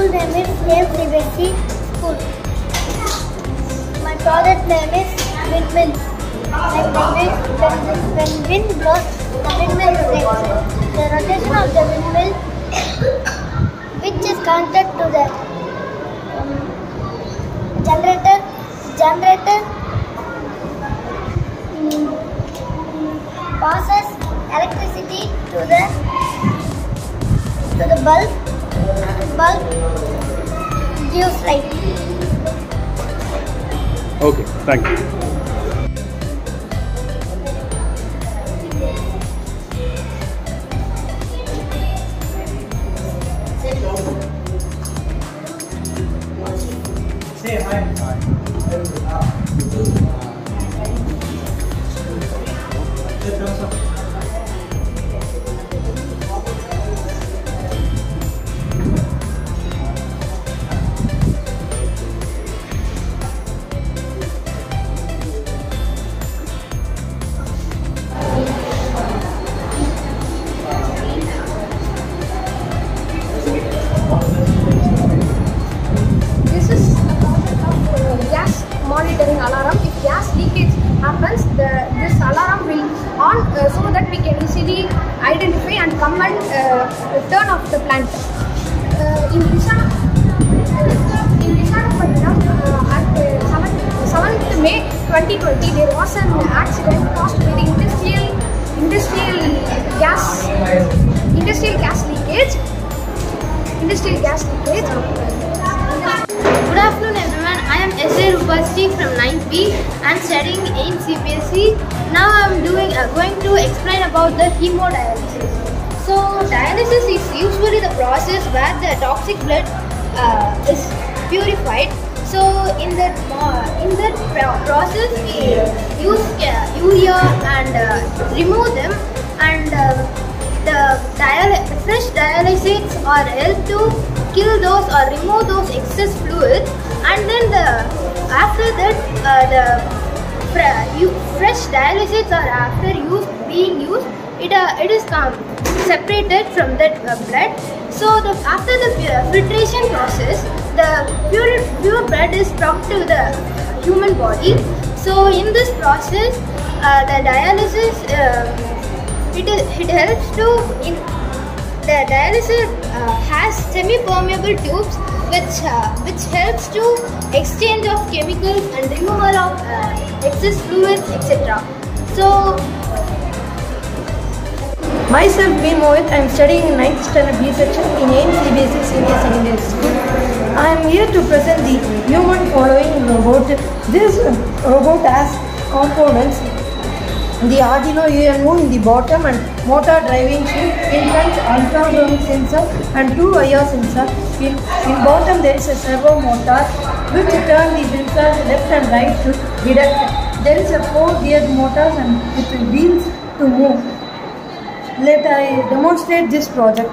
school name is AIMS CBSE School. My project name is Windmill. Like penguin, when penguin blows, the windmill rotates. The rotation of the windmill, which is connected to the um, generator, generator mm, passes electricity to the to the bulb. Bulb gives light. Okay, thank you. This uh, turn off the plant. Uh, in Vishal, in Visakhapatnam, uh, at uh, 7th, 7th May 2020, there was an accident caused by the industrial industrial gas industrial gas leakage. Industrial gas leakage. Good afternoon everyone. I am S.A. Rupasri from 9th B. I am studying in CBSE. Now I am doing uh, going to explain about the hemodialysis. So dialysis is usually the process where the toxic blood uh, is purified. So in that uh, in that process we use uh, urea and uh, remove them and uh, the dial- fresh dialysates are help to kill those or remove those excess fluids and then the after that uh, the fre- fresh dialysates are after use being used it uh, it is um, separated from that uh, blood. So the after the filtration process the pure pure blood is brought to the human body. So in this process uh, the dialysis uh, it, is, it helps to in the dialysis uh, has semi-permeable tubes which uh, which helps to exchange of chemicals and removal of uh, excess fluids etc so Myself, B. Mohit, I am studying in 9th standard B section in AIM CBSE Senior Secondary School. I am here to present the human following robot. This robot has components the Arduino UNO in the bottom and motor driving chip, in front ultrasonic sensor and two IR sensor. In, in bottom there is a servo motor which turn the sensors left and right to detect. There is a four geared motors and with wheels to move. Let I demonstrate this project.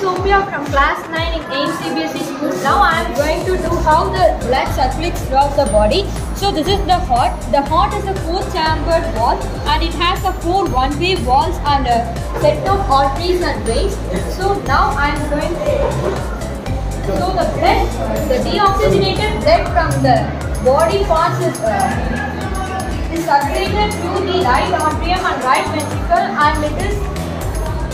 Sophia from class 9 in AIM CBSE school. Now I am going to do how the blood circulates throughout the body. So this is the heart. The heart is a four chambered wall and it has a four one-way valves and a set of arteries and veins. So now I am going to so the blood, the deoxygenated blood from the body parts is, uh, circulated through the right atrium and right ventricle and it is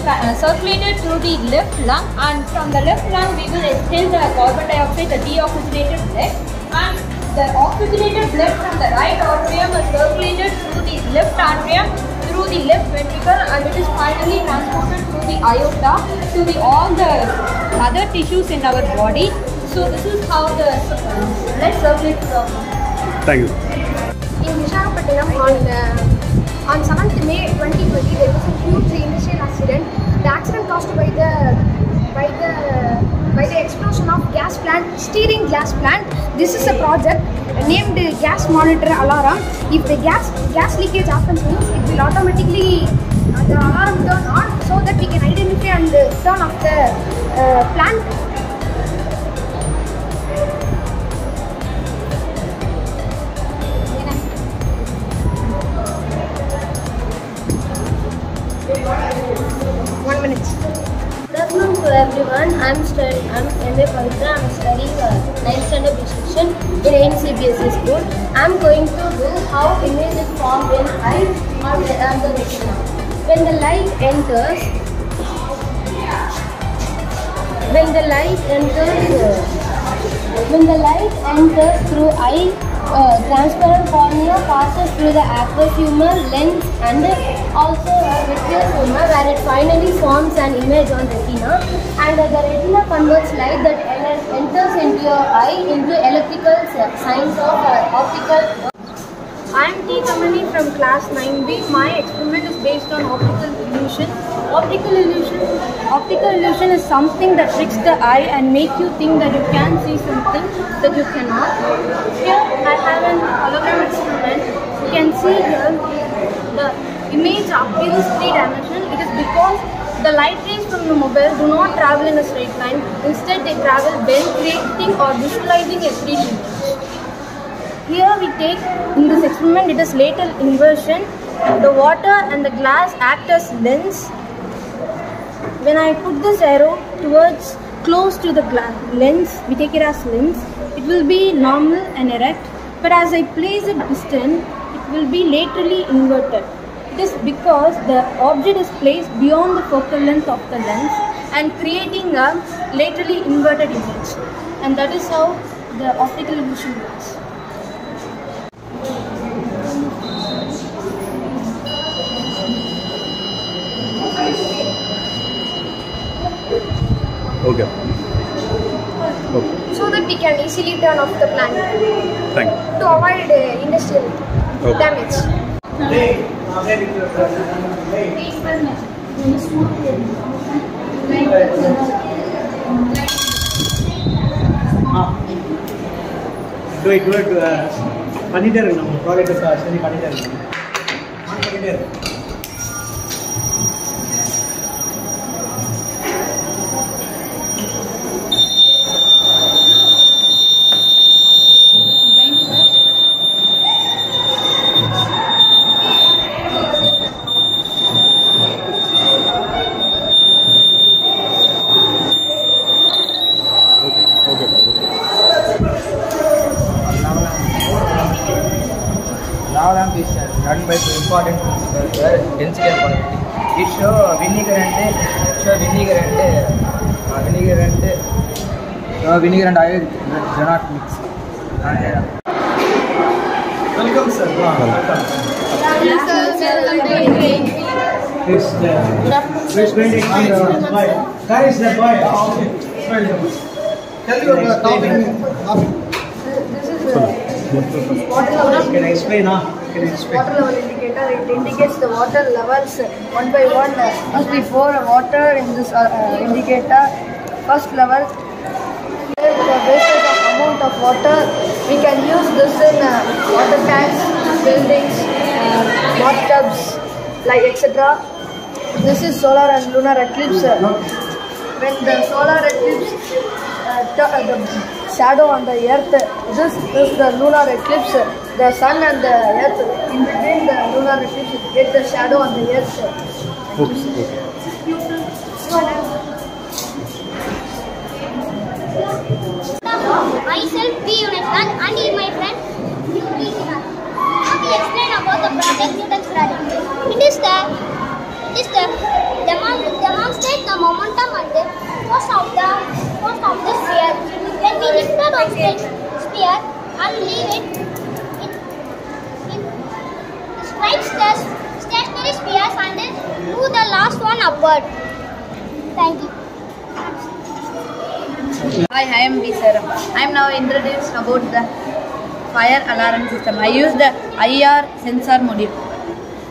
uh, circulated through the left lung and from the left lung we will exhale the carbon dioxide, the deoxygenated blood and the oxygenated blood from the right atrium is circulated through the left atrium through the left ventricle and it is finally transported through the aorta to the all the other tissues in our body. So this is how the blood circulates. Thank you. In Visakhapatnam on, uh, on 7th May 2020, there was a huge industrial accident. The accident caused by the by the by the explosion of gas plant, steering gas plant. This is a project named Gas Monitor Alarm. If the gas gas leakage happens, means it will automatically uh, the alarm turn on so that we can identify and uh, turn off the uh, plant When the light enters, when the light enters, when the light enters through eye, uh, transparent cornea passes through the aqueous humor, lens, and also a vitreous humor, where it finally forms an image on retina. And the retina converts light that enters into your eye into electrical signs of uh, optical. I am T. From class 9B. My experiment is based on optical illusion. Optical illusion, optical illusion is something that tricks the eye and make you think that you can see something that you cannot. Here I have an hologram experiment. You can see here the image appears three dimensional. It is because the light rays from the mobile do not travel in a straight line. Instead, they travel bent, creating or visualizing a 3D image. Here we take, in this experiment, it is lateral inversion. The water and the glass act as lens. When I put this arrow towards close to the lens, we take it as lens, it will be normal and erect. But as I place it distant, it will be laterally inverted. It is because the object is placed beyond the focal length of the lens and creating a laterally inverted image. And that is how the optical illusion works. Okay. Okay. so that we can easily turn off the planet Thank you. to avoid uh, industrial Okay. damage. Do it do it பண்ணிட்டே இருக்கு நம்ம project சரி பண்ணிட்டே இருக்கு பண்ணிட்டே இருக்கு important principal sir density important ఈ show vinegar అంటే షో వినిగర్ అంటే వినిగర్ అంటే vinegar and oil జనాట్ mix welcome sir welcome This the placement and the boy. That is the boy. Okay. Welcome. Tell you about the topic. This is the. Can I explain? Huh? Can water level indicator, it indicates the water levels one by one. First before water in this uh, uh, indicator, first level, the basis of amount of water, we can use this in uh, water tanks, buildings, uh, bathtubs, like etc. This is solar and lunar eclipse. When the solar eclipse, uh, uh, the shadow on the earth, this is the lunar eclipse. The sun and the earth, in between the lunar eclipse, get the shadow on the earth. Okay. okay. Myself, P. Unithan, and my friend, P. Sinan. Now we explain about the product Newton's product. It is the, it is the demon, demonstrate the momentum and the force of the force of the sphere. When we lift the sphere, sphere and leave it, it, it the stationary spheres and then move the last one upward. Thank you. Hi, I am B. I am now introduced about the fire alarm system. I use the IR sensor module,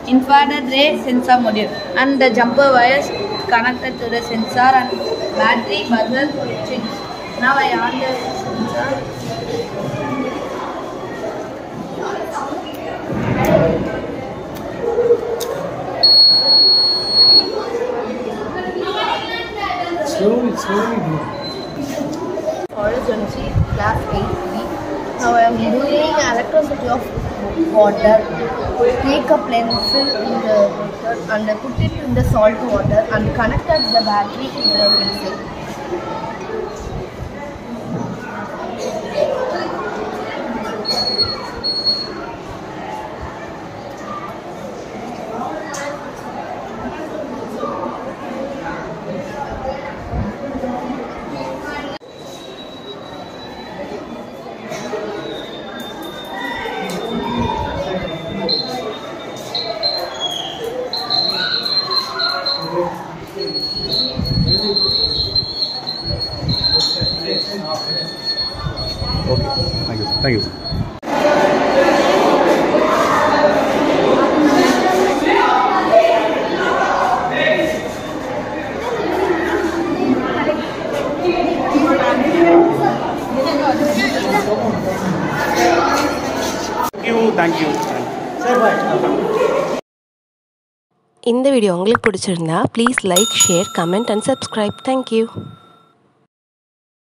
infrared ray sensor module, and the jumper wires connected to the sensor and battery buzzer switch. Now I on the sensor. Slowly, slowly do. Horizontal class 8B. Now I am doing electricity of water. Take a pencil in the water and put it in the salt water and connect the battery to the pencil. இந்த video உங்களுக்கு பிடிச்சிருந்தா please like share comment and subscribe thank you